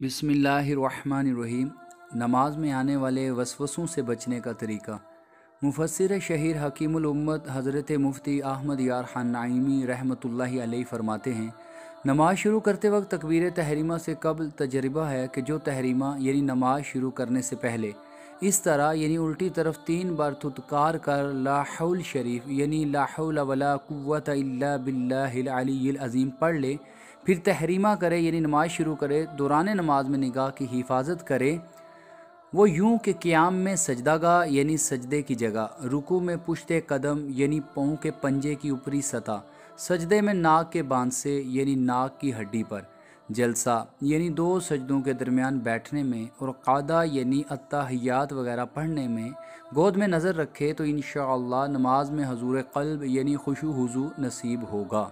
बिसमीम नमाज़ में आने वाले वसवसों से बचने का तरीका। मुफसर शहीर हकीमत हज़रत मुफ्ती अहमद यार खान नाइमी रहमत फरमाते हैं, नमाज़ शुरू करते वक्त तकबीर तहरीमा से कबल तजर्बा है कि जो तहरीमा यानी नमाज़ शुरू करने से पहले इस तरह, यानी उल्टी तरफ़ तीन बार तुतकार कर, लाहौल शरीफ, यानी लाहौल वला बिल्लाहिल अज़ीम पढ़ ले, फिर तहरीमा करे, यानी नमाज़ शुरू करे, दौरान नमाज़ में निगाह की हिफाजत करे, वो यूँ के क़्याम में सजदागा यानी सजदे की जगह, रुकू में पुश्ते कदम, यानी पाँव के पंजे की ऊपरी सतह, सजदे में नाक के बाँध से यानी नाक की हड्डी पर। जलसा, यानी दो सजदों के दरमियान बैठने में और कादा, यानी अत्तहियात वगैरह पढ़ने में गोद में नज़र रखे तो इन नमाज़ में हजूर कल्ब यानी खुशू हुजू नसीब होगा।